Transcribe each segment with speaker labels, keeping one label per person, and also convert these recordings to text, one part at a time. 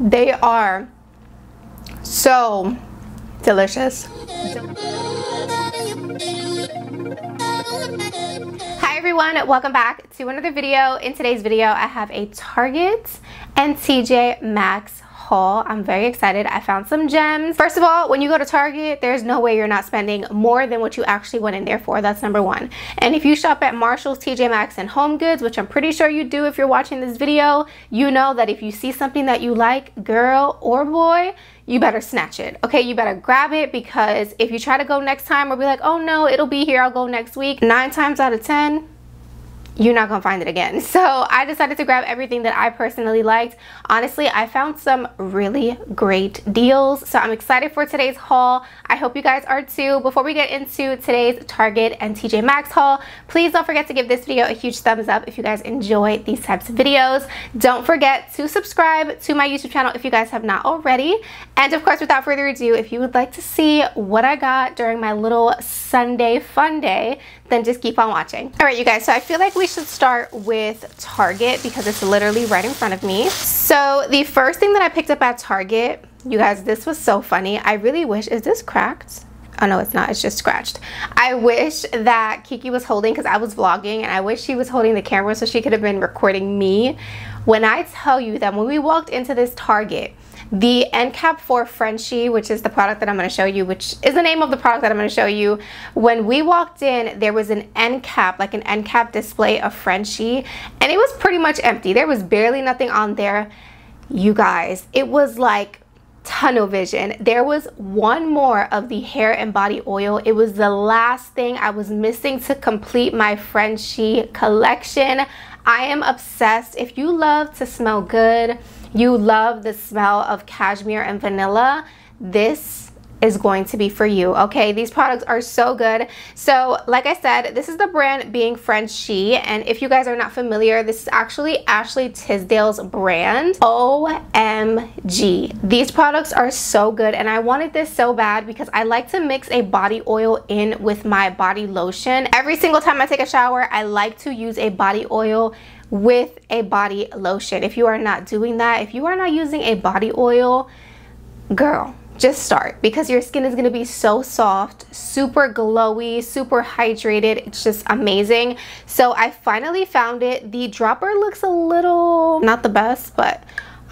Speaker 1: They are so delicious. Hi everyone, welcome back to another video. In today's video, I have a Target and TJ Maxx haul. I'm very excited. I found some gems. First of all, when you go to Target, there's no way you're not spending more than what you actually went in there for. That's number one. And if you shop at Marshalls, TJ Maxx, and Home Goods, which I'm pretty sure you do if you're watching this video, you know that if you see something that you like, girl or boy, you better snatch it. Okay, you better grab it because if you try to go next time or be like, oh no, it'll be here, I'll go next week, nine times out of 10, you're not gonna find it again. So I decided to grab everything that I personally liked. Honestly, I found some really great deals. So I'm excited for today's haul. I hope you guys are too. Before we get into today's Target and TJ Maxx haul, please don't forget to give this video a huge thumbs up if you guys enjoy these types of videos. Don't forget to subscribe to my YouTube channel if you guys have not already. And of course, without further ado, if you would like to see what I got during my little Sunday fun day, then just keep on watching. All right, you guys, so I feel like we should start with Target because it's literally right in front of me. So the first thing that I picked up at Target, you guys, this was so funny. I really wish, is this cracked? Oh no, it's not, it's just scratched. I wish that Kiki was holding, because I was vlogging, and I wish she was holding the camera so she could have been recording me. When I tell you that when we walked into this Target, the end cap for Frenshe, which is the product that I'm going to show you, which is the name of the product that I'm going to show you. When we walked in, there was an end cap, like an end cap display of Frenshe, and it was pretty much empty. There was barely nothing on there. You guys, it was like tunnel vision. There was one more of the hair and body oil. It was the last thing I was missing to complete my Frenshe collection. I am obsessed. If you love to smell good, you love the smell of cashmere and vanilla, this is going to be for you. Okay these products are so good. So like I said this is the brand being Frenshe and if you guys are not familiar this is actually Ashley Tisdale's brand OMG these products are so good and I wanted this so bad because I like to mix a body oil in with my body lotion. Every single time I take a shower I like to use a body oil with a body lotion. If you are not doing that if you are not using a body oil girl just start because your skin is going to be so soft super glowy super hydrated. It's just amazing. So i finally found it. The dropper looks a little not the best but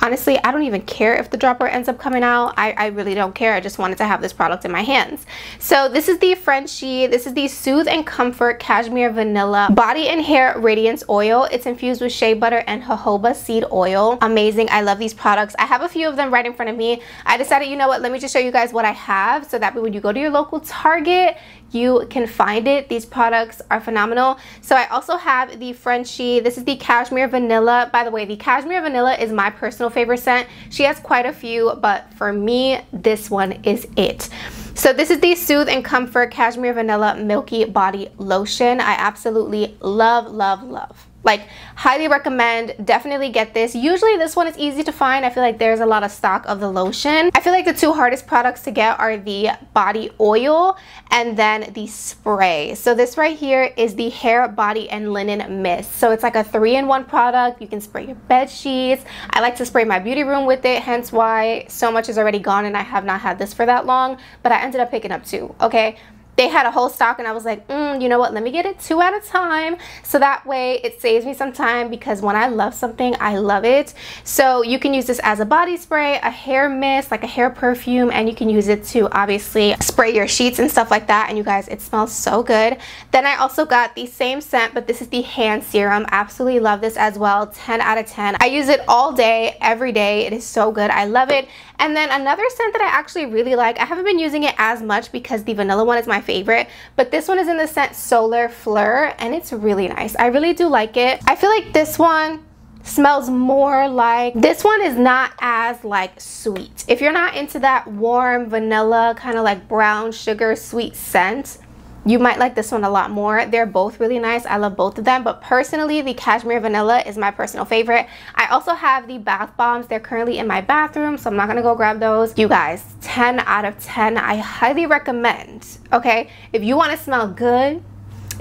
Speaker 1: honestly i don't even care if the dropper ends up coming out. I, I really don't care. I just wanted to have this product in my hands. So this is the Frenshe. This is the Soothe and Comfort Cashmere Vanilla Body and Hair Radiance Oil. It's infused with shea butter and jojoba seed oil. Amazing. I love these products. I have a few of them right in front of me. I decided you know what? Let me just show you guys what I have so that when you go to your local Target you can find it. These products are phenomenal. So I also have the Frenshe. This is the Cashmere Vanilla. By the way, the Cashmere Vanilla is my personal favorite scent. She has quite a few, but for me, this one is it. So this is the Soothe and Comfort Cashmere Vanilla Milky Body Lotion. I absolutely love, love, love. Like, highly recommend. Definitely get this. Usually this one is easy to find. I feel like there's a lot of stock of the lotion. I feel like the two hardest products to get are the body oil and then the spray. So this right here is the hair, body, and linen mist. So it's like a three-in-one product. You can spray your bed sheets. I like to spray my beauty room with it, hence why so much is already gone and I have not had this for that long. But I ended up picking up two, okay? They had a whole stock and I was like, mm, you know what, let me get it two at a time. So that way it saves me some time because when I love something, I love it. So you can use this as a body spray, a hair mist, like a hair perfume, and you can use it to obviously spray your sheets and stuff like that. And you guys, it smells so good. Then I also got the same scent, but this is the hand serum. Absolutely love this as well, 10 out of 10. I use it all day, every day. It is so good. I love it. And then another scent that I actually really like, I haven't been using it as much because the vanilla one is my favorite, but this one is in the scent Solar Fleur and it's really nice. I really do like it. I feel like this one smells more like this one is not as like sweet if you're not into that warm vanilla kind of like brown sugar sweet scent you might like this one a lot more. They're both really nice. I love both of them, but personally, the Cashmere Vanilla is my personal favorite. I also have the bath bombs. They're currently in my bathroom, so I'm not gonna go grab those. You guys, 10 out of 10. I highly recommend, okay? If you wanna smell good,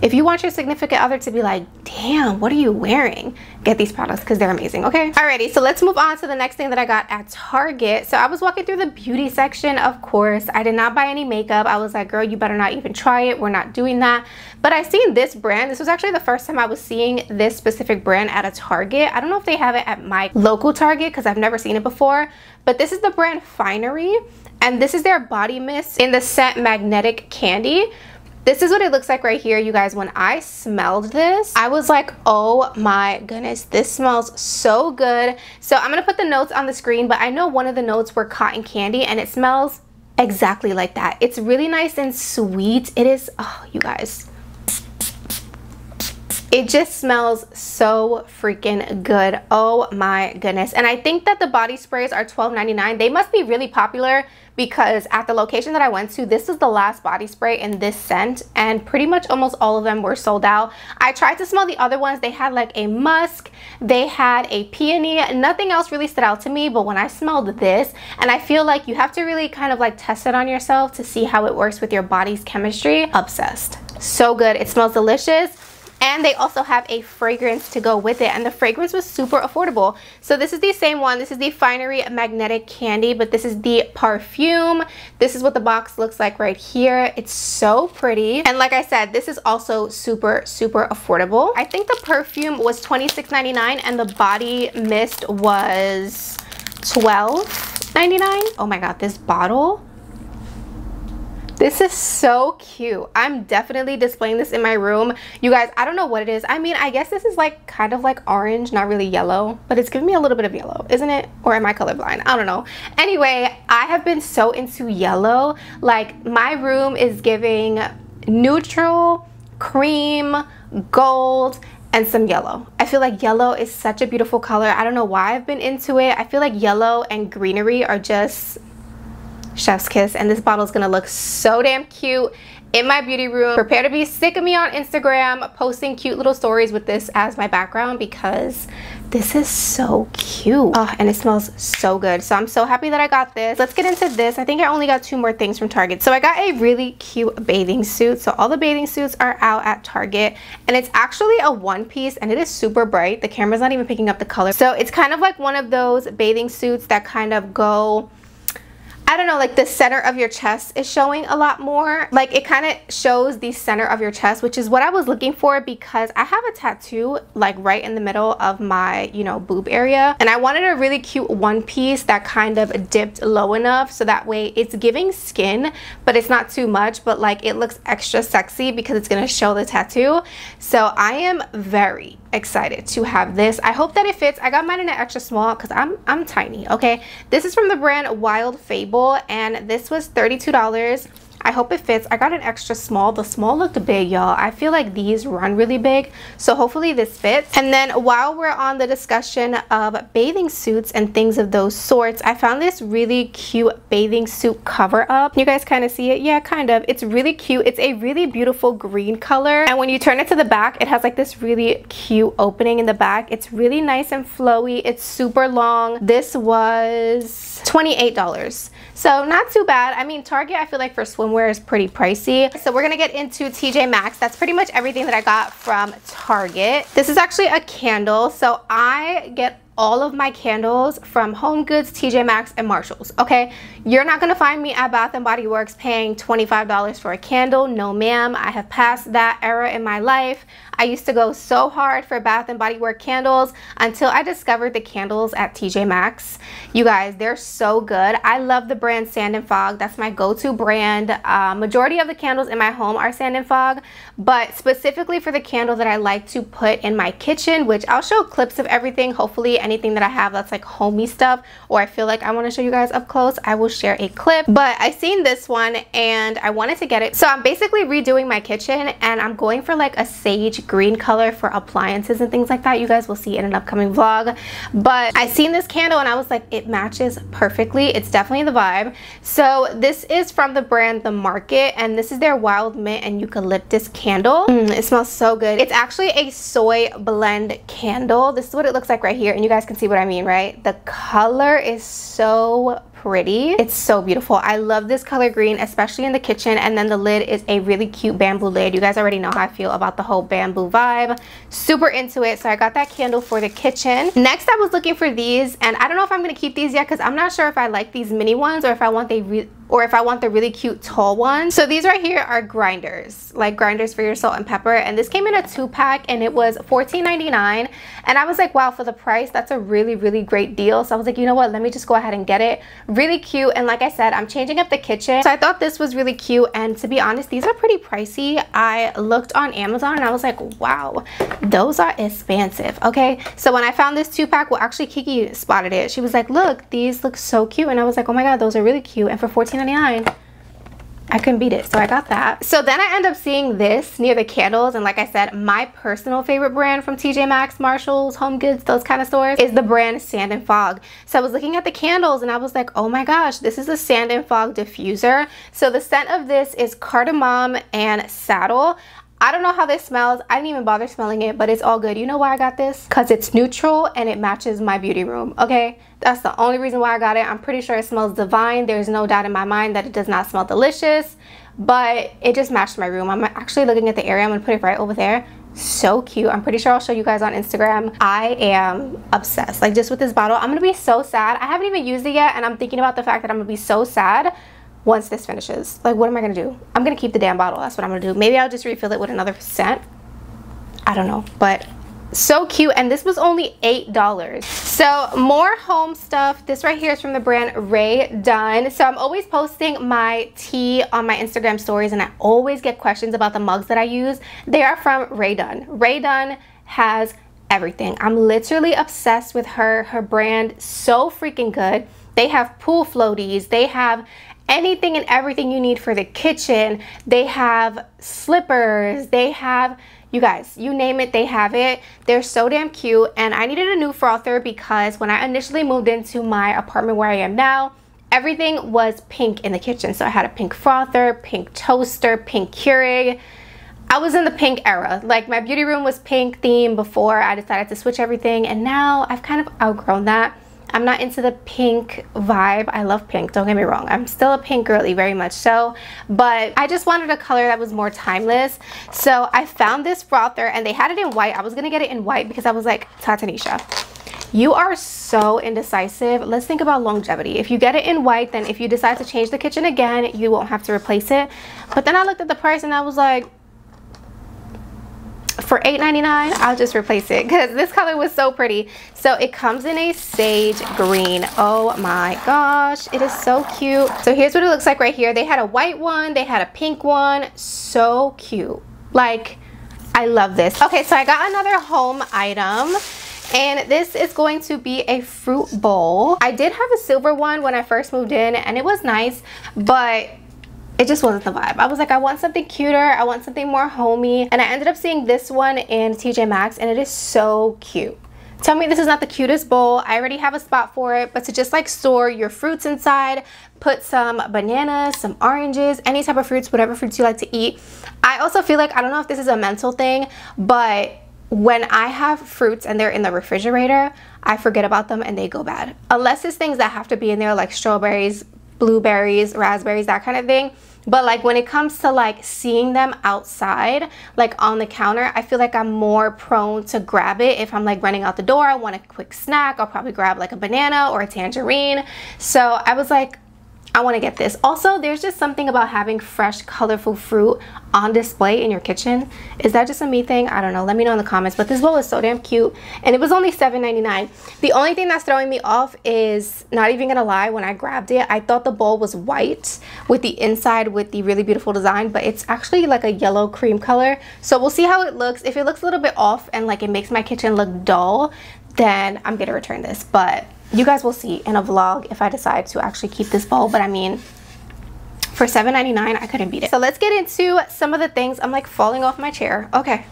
Speaker 1: if you want your significant other to be like, damn, what are you wearing? Get these products because they're amazing, okay? Alrighty, so let's move on to the next thing that I got at Target. So I was walking through the beauty section, of course. I did not buy any makeup. I was like, girl, you better not even try it. We're not doing that. But I seen this brand. This was actually the first time I was seeing this specific brand at a Target. I don't know if they have it at my local Target because I've never seen it before. But this is the brand Fine'ry. And this is their body mist in the scent Magnetic Candy. This is what it looks like right here, you guys. When I smelled this, I was like, oh my goodness, this smells so good. So I'm gonna put the notes on the screen, but I know one of the notes were cotton candy and it smells exactly like that. It's really nice and sweet. It is, oh, you guys. It just smells so freaking good. Oh my goodness. And I think that the body sprays are $12.99. They must be really popular because at the location that I went to, this is the last body spray in this scent and pretty much almost all of them were sold out. I tried to smell the other ones. They had like a musk, they had a peony, nothing else really stood out to me, but when I smelled this, and I feel like you have to really kind of like test it on yourself to see how it works with your body's chemistry, obsessed. So good. It smells delicious and they also have a fragrance to go with it. And the fragrance was super affordable. So this is the same one. This is the Fine'ry magnetic candy but this is the perfume. This is what the box looks like right here. It's so pretty. And like i said this is also super super affordable. I think the perfume was $26.99 and the body mist was $12.99 oh my god this bottle this is so cute. I'm definitely displaying this in my room. You guys, I don't know what it is. I mean, I guess this is like kind of like orange, not really yellow, but it's giving me a little bit of yellow, isn't it? Or am I colorblind? I don't know. Anyway, I have been so into yellow. Like my room is giving neutral, cream, gold, and some yellow. I feel like yellow is such a beautiful color. I don't know why I've been into it. I feel like yellow and greenery are just chef's kiss and this bottle is gonna look so damn cute in my beauty room. Prepare to be sick of me on instagram posting cute little stories with this as my background because this is so cute. Oh, and it smells so good. So i'm so happy that i got this. Let's get into this. I think i only got two more things from target. So i got a really cute bathing suit. So all the bathing suits are out at target and it's actually a one piece and it is super bright. The camera's not even picking up the color. So it's kind of like one of those bathing suits that kind of go I don't know, like the center of your chest is showing a lot more. Like it kind of shows the center of your chest, which is what I was looking for because I have a tattoo like right in the middle of my, you know, boob area. And I wanted a really cute one piece that kind of dipped low enough so that way it's giving skin, but it's not too much, but like it looks extra sexy because it's gonna show the tattoo. So I am very, excited to have this. I hope that it fits. I got mine in an extra small because I'm, I'm tiny, okay? This is from the brand Wild Fable and this was $32. I hope it fits. I got an extra small. The small looked big, y'all. I feel like these run really big, so hopefully this fits. And then while we're on the discussion of bathing suits and things of those sorts, I found this really cute bathing suit cover up. You guys kind of see it? Yeah, kind of. It's really cute. It's a really beautiful green color. And when you turn it to the back, it has like this really cute opening in the back. It's really nice and flowy. It's super long. This was $28. So not too bad. I mean, Target, I feel like for swimwear is pretty pricey. So we're gonna get into TJ Maxx. That's pretty much everything that I got from Target. This is actually a candle. So I get all of my candles from Home Goods, TJ Maxx, and Marshalls, okay? You're not gonna find me at Bath & Body Works paying $25 for a candle. No, ma'am. I have passed that era in my life. I used to go so hard for Bath & Body Works candles until I discovered the candles at TJ Maxx. You guys, they're so good. I love the brand Sand and Fog. That's my go-to brand. Uh, majority of the candles in my home are Sand and Fog, but specifically for the candle that I like to put in my kitchen, which I'll show clips of everything. Hopefully anything that I have that's like homey stuff or I feel like I want to show you guys up close, I will share a clip. But I seen this one and I wanted to get it. So I'm basically redoing my kitchen and I'm going for like a sage green color for appliances and things like that. You guys will see in an upcoming vlog. But I seen this candle and I was like, it matches perfectly. It's definitely the vibe. So this is from the brand The Market and this is their Wild Mint and Eucalyptus candle. Mm, it smells so good. It's actually a soy blend candle. This is what it looks like right here and you guys can see what I mean, right? The color is so pretty. It's so beautiful. I love this color green, especially in the kitchen. And then the lid is a really cute bamboo lid. You guys already know how I feel about the whole bamboo vibe. Super into it. So I got that candle for the kitchen. Next, I was looking for these. And I don't know if I'm going to keep these yet because I'm not sure if I like these mini ones or if I want they or if I want the really cute tall one. So these right here are grinders, like grinders for your salt and pepper. And this came in a two pack and it was $14.99. And I was like, wow, for the price, that's a really, really great deal. So I was like, you know what, let me just go ahead and get it. Really cute. And like I said, I'm changing up the kitchen. So I thought this was really cute. And to be honest, these are pretty pricey. I looked on Amazon and I was like, wow, those are expensive. Okay. So when I found this two pack, well, actually Kiki spotted it. She was like, look, these look so cute. And I was like, oh my God, those are really cute. And for 14 $14.99 I couldn't beat it. So I got that. So then I end up seeing this near the candles. And like I said my personal favorite brand from TJ Maxx Marshalls Home Goods those kind of stores is the brand Sand and Fog. So I was looking at the candles and I was like oh my gosh this is a Sand and Fog diffuser. So the scent of this is cardamom and saddle I don't know how this smells. I didn't even bother smelling it, but it's all good. You know why I got this? Because it's neutral and it matches my beauty room, okay? That's the only reason why I got it. I'm pretty sure it smells divine. There's no doubt in my mind that it does not smell delicious, but it just matched my room. I'm actually looking at the area. I'm gonna put it right over there. So cute. I'm pretty sure I'll show you guys on Instagram. I am obsessed, like just with this bottle. I'm gonna be so sad. I haven't even used it yet and I'm thinking about the fact that I'm gonna be so sad once this finishes. Like, what am I gonna do? I'm gonna keep the damn bottle. That's what I'm gonna do. Maybe I'll just refill it with another scent. I don't know, but so cute and this was only eight dollars so more home stuff this right here is from the brand Rae Dunn so i'm always posting my tea on my instagram stories and i always get questions about the mugs that i use they are from Rae Dunn Rae Dunn has everything i'm literally obsessed with her her brand so freaking good they have pool floaties they have anything and everything you need for the kitchen they have slippers they have you guys, you name it, they have it. They're so damn cute. And I needed a new frother because when I initially moved into my apartment where I am now, everything was pink in the kitchen. So I had a pink frother, pink toaster, pink Keurig. I was in the pink era. Like my beauty room was pink theme before I decided to switch everything. And now I've kind of outgrown that. I'm not into the pink vibe. I love pink, don't get me wrong. I'm still a pink girly, very much so. But I just wanted a color that was more timeless. So I found this frother and they had it in white. I was gonna get it in white because I was like, Tatanisha, you are so indecisive. Let's think about longevity. If you get it in white, then if you decide to change the kitchen again, you won't have to replace it. But then I looked at the price and I was like, for $8.99 I'll just replace it because this color was so pretty. So it comes in a sage green. Oh my gosh it is so cute. So here's what it looks like right here. They had a white one they had a pink one. So cute. Like I love this. Okay so I got another home item and this is going to be a fruit bowl. I did have a silver one when I first moved in and it was nice but it just wasn't the vibe. I was like, I want something cuter. I want something more homey. And I ended up seeing this one in TJ Maxx and it is so cute. Tell me this is not the cutest bowl. I already have a spot for it, but to just like store your fruits inside, put some bananas, some oranges, any type of fruits, whatever fruits you like to eat. I also feel like, I don't know if this is a mental thing, but when I have fruits and they're in the refrigerator, I forget about them and they go bad. Unless it's things that have to be in there like strawberries, blueberries, raspberries, that kind of thing but like when it comes to like seeing them outside like on the counter i feel like i'm more prone to grab it if i'm like running out the door i want a quick snack i'll probably grab like a banana or a tangerine. So i was like I want to get this. Also, there's just something about having fresh, colorful fruit on display in your kitchen. Is that just a me thing? I don't know. Let me know in the comments. But this bowl is so damn cute. And it was only $7.99. The only thing that's throwing me off is, not even going to lie, when I grabbed it, I thought the bowl was white with the inside with the really beautiful design. But it's actually like a yellow cream color. So we'll see how it looks. If it looks a little bit off and like it makes my kitchen look dull, then I'm going to return this. But you guys will see in a vlog if I decide to actually keep this bowl. But I mean, for $7.99, I couldn't beat it. So let's get into some of the things. I'm like falling off my chair. Okay.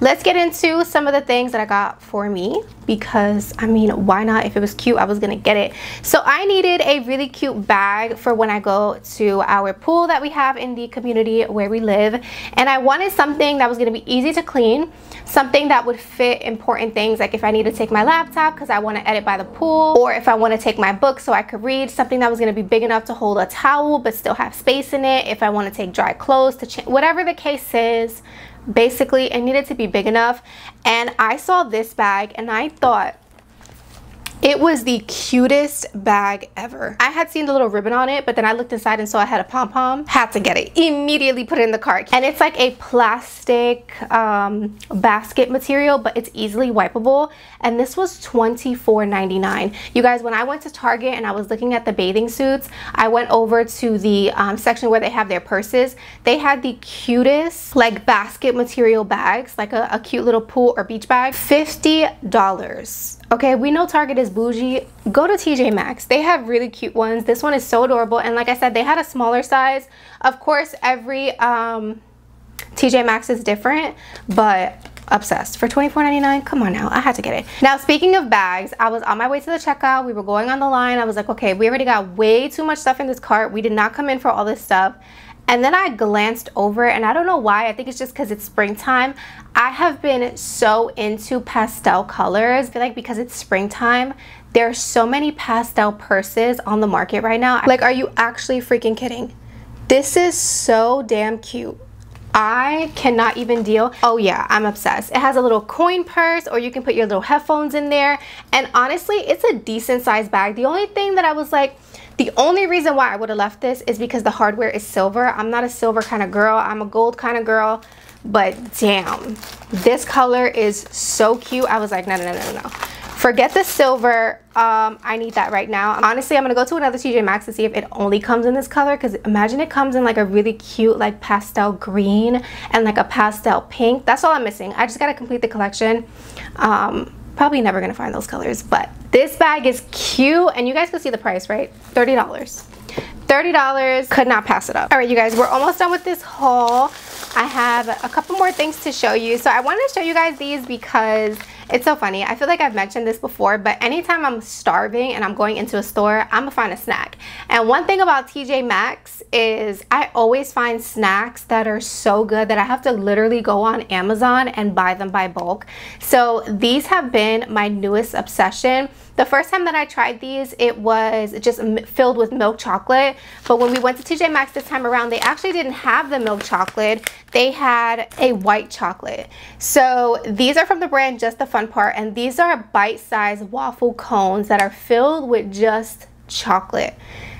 Speaker 1: Let's get into some of the things that I got for me because I mean why not? If it was cute I was gonna get it. So I needed a really cute bag for when I go to our pool that we have in the community where we live. And I wanted something that was gonna be easy to clean something that would fit important things like if I need to take my laptop because I want to edit by the pool or if I want to take my book so I could read something that was to be big enough to hold a towel but still have space in it if I want to take dry clothes to whatever the case is basically it needed to be big enough. And I saw this bag and I thought it was the cutest bag ever. I had seen the little ribbon on it, but then I looked inside and saw I had a pom-pom. Had to get it. Immediately put it in the cart. And it's like a plastic um, basket material, but it's easily wipeable. And this was $24.99. You guys, when I went to Target and I was looking at the bathing suits, I went over to the um, section where they have their purses. They had the cutest like basket material bags, like a, a cute little pool or beach bag. $50. Okay, we know Target is bougie. Go to TJ Maxx. They have really cute ones. This one is so adorable. And like I said, they had a smaller size. Of course, every um, TJ Maxx is different, but obsessed for $24.99 come on now i had to get it now speaking of bags i was on my way to the checkout we were going on the line i was like okay we already got way too much stuff in this cart we did not come in for all this stuff and then I glanced over and I don't know why, I think it's just because it's springtime. I have been so into pastel colors. I feel like because it's springtime, there are so many pastel purses on the market right now. Like, are you actually freaking kidding? This is so damn cute. I cannot even deal. Oh yeah, I'm obsessed. It has a little coin purse or you can put your little headphones in there. And honestly, it's a decent sized bag. The only thing that I was like, the only reason why I would have left this is because the hardware is silver. I'm not a silver kind of girl. I'm a gold kind of girl. But damn, this color is so cute. I was like, no, no, no, no, no. Forget the silver. Um, I need that right now. Honestly, I'm going to go to another TJ Maxx to see if it only comes in this color. Because imagine it comes in like a really cute like pastel green and like a pastel pink. That's all I'm missing. I just got to complete the collection. Um, probably never going to find those colors. But this bag is cute and you guys can see the price, right? $30. $30, could not pass it up. All right, you guys, we're almost done with this haul. I have a couple more things to show you. So I wanted to show you guys these because it's so funny. I feel like I've mentioned this before, but anytime I'm starving and I'm going into a store, I'm gonna find a snack. And one thing about TJ Maxx is I always find snacks that are so good that I have to literally go on Amazon and buy them by bulk. So these have been my newest obsession. The first time that I tried these, it was just filled with milk chocolate. But when we went to TJ Maxx this time around, they actually didn't have the milk chocolate. They had a white chocolate. So these are from the brand Just the Fun Part. And these are bite-sized waffle cones that are filled with just chocolate.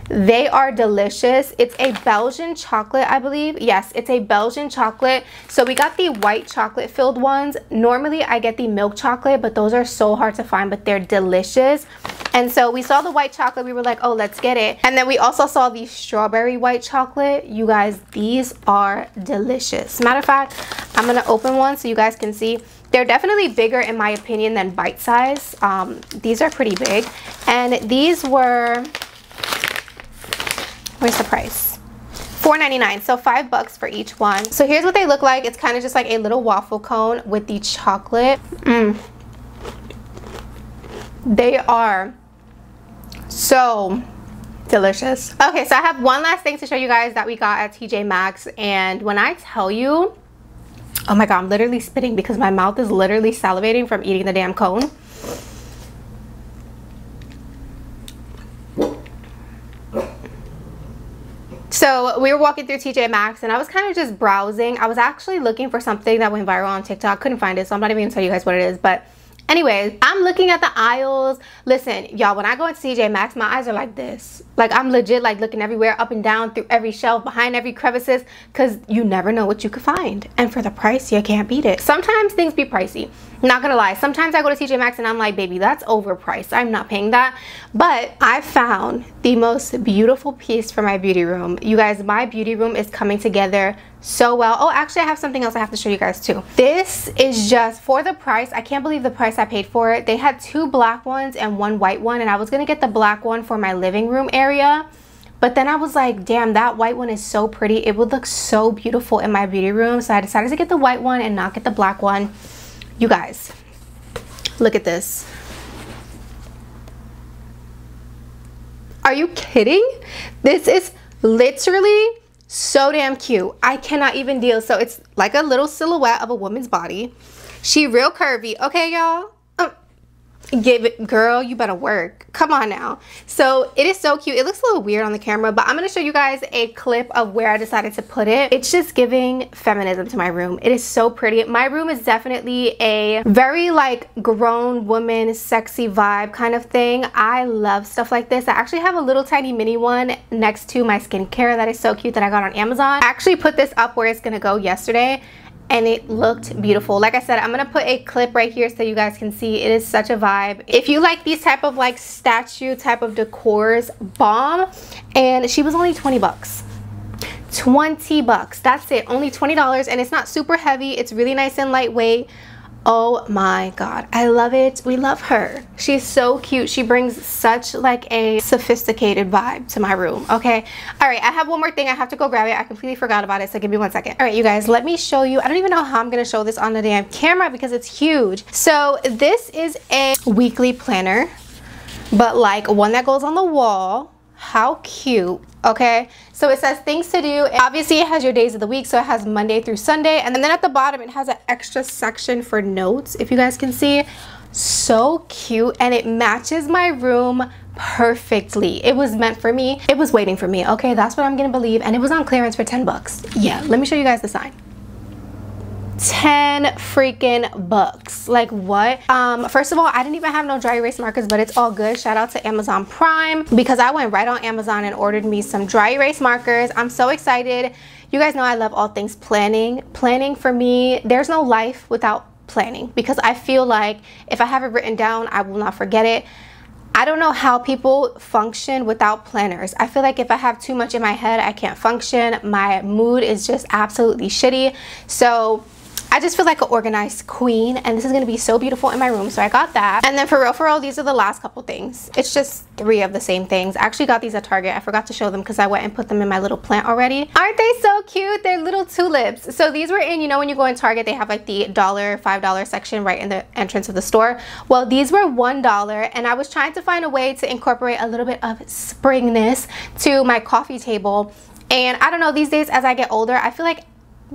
Speaker 1: They are delicious. It's a Belgian chocolate, I believe. Yes, it's a Belgian chocolate. So we got the white chocolate filled ones. Normally I get the milk chocolate, but those are so hard to find, but they're delicious. And so we saw the white chocolate. We were like, oh, let's get it. And then we also saw the strawberry white chocolate. You guys, these are delicious. Matter of fact, I'm going to open one so you guys can see. They're definitely bigger in my opinion than bite size. Um, these are pretty big. And these were Where's the price? $4.99 so five bucks for each one. So here's what they look like. It's kind of just like a little waffle cone with the chocolate. Mm. they are so delicious. Okay so i have one last thing to show you guys that we got at tj maxx and when i tell you oh my god i'm literally spitting because my mouth is literally salivating from eating the damn cone So we were walking through TJ Maxx and I was kind of just browsing. I was actually looking for something that went viral on TikTok. Couldn't find it, so I'm not even gonna tell you guys what it is. But anyways, I'm looking at the aisles. Listen, y'all, when I go into TJ Maxx, my eyes are like this. Like I'm legit like looking everywhere, up and down, through every shelf, behind every crevices, because you never know what you could find. And for the price, you can't beat it. Sometimes things be pricey. Not gonna lie, sometimes I go to TJ Maxx and I'm like, baby, that's overpriced. I'm not paying that. But I found the most beautiful piece for my beauty room. You guys, my beauty room is coming together so well. Oh, actually, I have something else I have to show you guys too. This is just for the price. I can't believe the price I paid for it. They had two black ones and one white one, and I was gonna get the black one for my living room area But then I was like, damn, that white one is so pretty. It would look so beautiful in my beauty room. So I decided to get the white one and not get the black one. You guys, look at this. Are you kidding? This is literally so damn cute. I cannot even deal. So it's like a little silhouette of a woman's body. She real curvy. Okay, y'all? Give it girl you better work. Come on now. So it is so cute. It looks a little weird on the camera but i'm going to show you guys a clip of where i decided to put it. It's just giving feminism to my room. It is so pretty. My room is definitely a very like grown woman sexy vibe kind of thing. I love stuff like this. I actually have a little tiny mini one next to my skincare that is so cute that i got on amazon. I actually put this up where it's to go yesterday and it looked beautiful. Like i said i'm gonna put a clip right here so you guys can see. It is such a vibe. If you like these type of like statue type of decors bomb. And she was only 20 bucks. 20 bucks. That's it. Only 20 dollars. And it's not super heavy. It's really nice and lightweight oh my god i love it. We love her. She's so cute. She brings such like a sophisticated vibe to my room okay? All right i have one more thing. I have to go grab it. I completely forgot about it so give me one second. All right you guys let me show you. I don't even know how i'm gonna show this on the damn camera because it's huge. So this is a weekly planner but like one that goes on the wall how cute okay? So it says things to do obviously it has your days of the week so it has monday through sunday and then at the bottom it has an extra section for notes if you guys can see. So cute and it matches my room perfectly. It was meant for me. It was waiting for me okay? That's what i'm gonna believe and it was on clearance for 10 bucks. Yeah let me show you guys the sign 10 freaking bucks. Like what? Um first of all i didn't even have no dry erase markers but it's all good. Shout out to amazon prime because i went right on amazon and ordered me some dry erase markers. I'm so excited. You guys know i love all things planning. Planning for me there's no life without planning because i feel like if i have it written down i will not forget it. I don't know how people function without planners. I feel like if I have too much in my head, I can't function. My mood is just absolutely shitty. So I just feel like an organized queen and this is going to be so beautiful in my room so I got that. And then for real for real these are the last couple things. It's just three of the same things. I actually got these at Target. I forgot to show them because I went and put them in my little plant already. Aren't they so cute? They're little tulips. So these were in you know when you go in Target they have like the dollar five dollar section right in the entrance of the store. Well these were one dollar and I was trying to find a way to incorporate a little bit of springness to my coffee table. And I don't know these days as I get older I feel like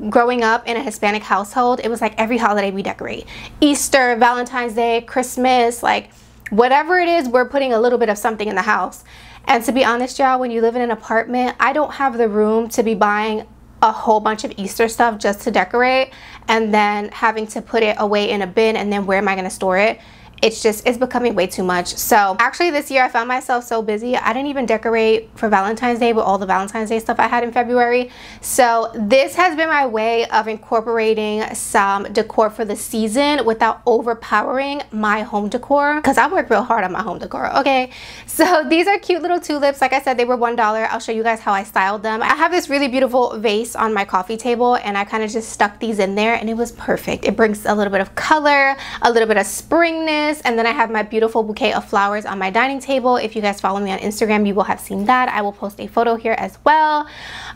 Speaker 1: growing up in a Hispanic household, it was like every holiday we decorate. Easter, Valentine's Day, Christmas, like whatever it is, we're putting a little bit of something in the house. And to be honest, y'all, when you live in an apartment, I don't have the room to be buying a whole bunch of Easter stuff just to decorate and then having to put it away in a bin and then where am I going to store it? It's just it's becoming way too much. So actually this year i found myself so busy i didn't even decorate for valentine's day with all the valentine's day stuff i had in february. So this has been my way of incorporating some decor for the season without overpowering my home decor because i work real hard on my home decor okay? So these are cute little tulips. Like i said they were one dollar. I'll show you guys how i styled them. I have this really beautiful vase on my coffee table and i kind of just stuck these in there and it was perfect. It brings a little bit of color a little bit of springness and then I have my beautiful bouquet of flowers on my dining table. If you guys follow me on Instagram, you will have seen that. I will post a photo here as well.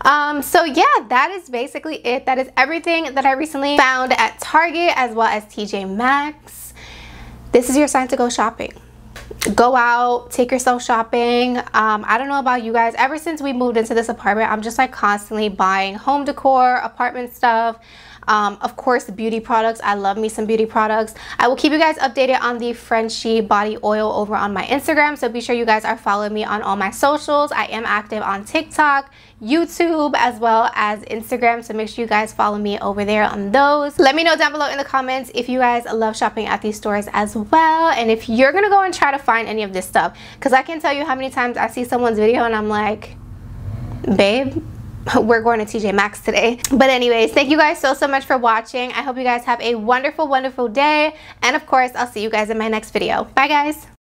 Speaker 1: Um, so yeah, that is basically it. That is everything that I recently found at Target as well as TJ Maxx. This is your sign to go shopping go out take yourself shopping um, i don't know about you guys ever since we moved into this apartment i'm just like constantly buying home decor apartment stuff um, of course, beauty products. I love me some beauty products. I will keep you guys updated on the Frenshe body oil over on my Instagram. So be sure you guys are following me on all my socials. I am active on TikTok, YouTube, as well as Instagram. So make sure you guys follow me over there on those. Let me know down below in the comments if you guys love shopping at these stores as well. And if you're going to go and try to find any of this stuff. Because I can tell you how many times I see someone's video and I'm like, babe, we're going to TJ Maxx today. But anyways, thank you guys so, so much for watching. I hope you guys have a wonderful, wonderful day. And of course, I'll see you guys in my next video. Bye, guys.